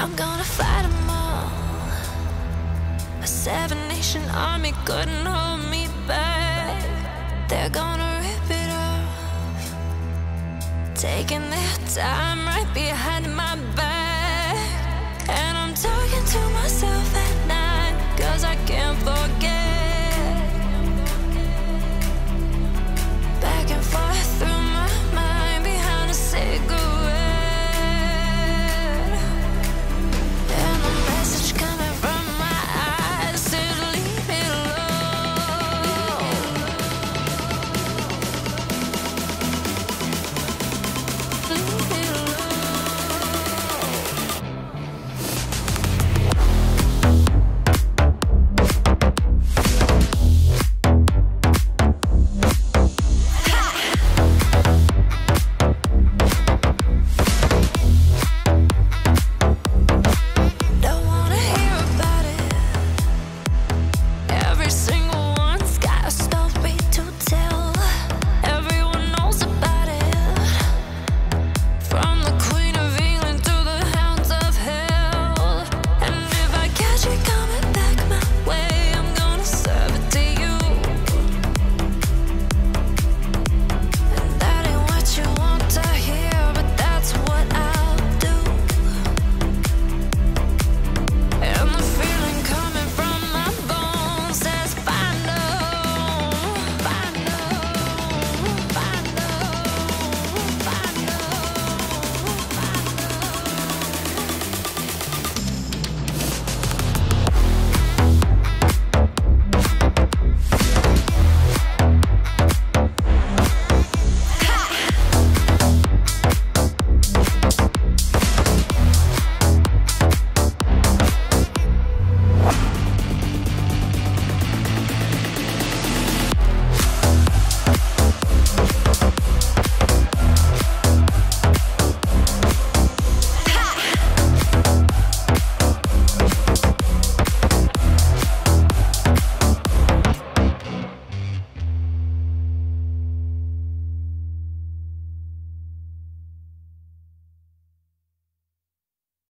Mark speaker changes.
Speaker 1: I'm gonna fight them all. A seven nation army couldn't hold me back. They're gonna rip it off. Taking their time right behind me.